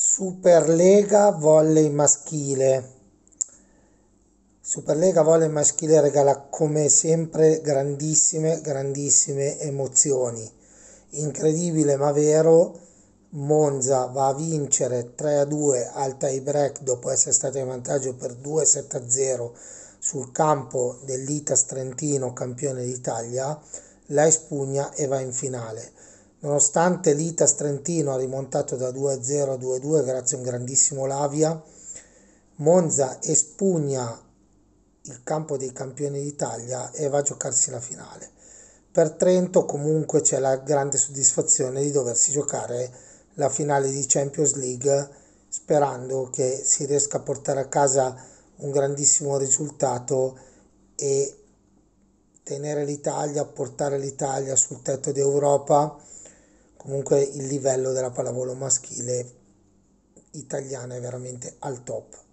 Superlega volley maschile. Superlega volley maschile regala come sempre grandissime, grandissime emozioni. Incredibile ma vero, Monza va a vincere 3-2 al tie break dopo essere stato in vantaggio per 2-7-0 sul campo dell'Itas Trentino, campione d'Italia, la espugna e va in finale. Nonostante l'Itas Trentino ha rimontato da 2-0 a 2-2 grazie a un grandissimo Lavia, Monza espugna il campo dei campioni d'Italia e va a giocarsi la finale. Per Trento comunque c'è la grande soddisfazione di doversi giocare la finale di Champions League sperando che si riesca a portare a casa un grandissimo risultato e tenere l'Italia, portare l'Italia sul tetto d'Europa comunque il livello della pallavolo maschile italiana è veramente al top.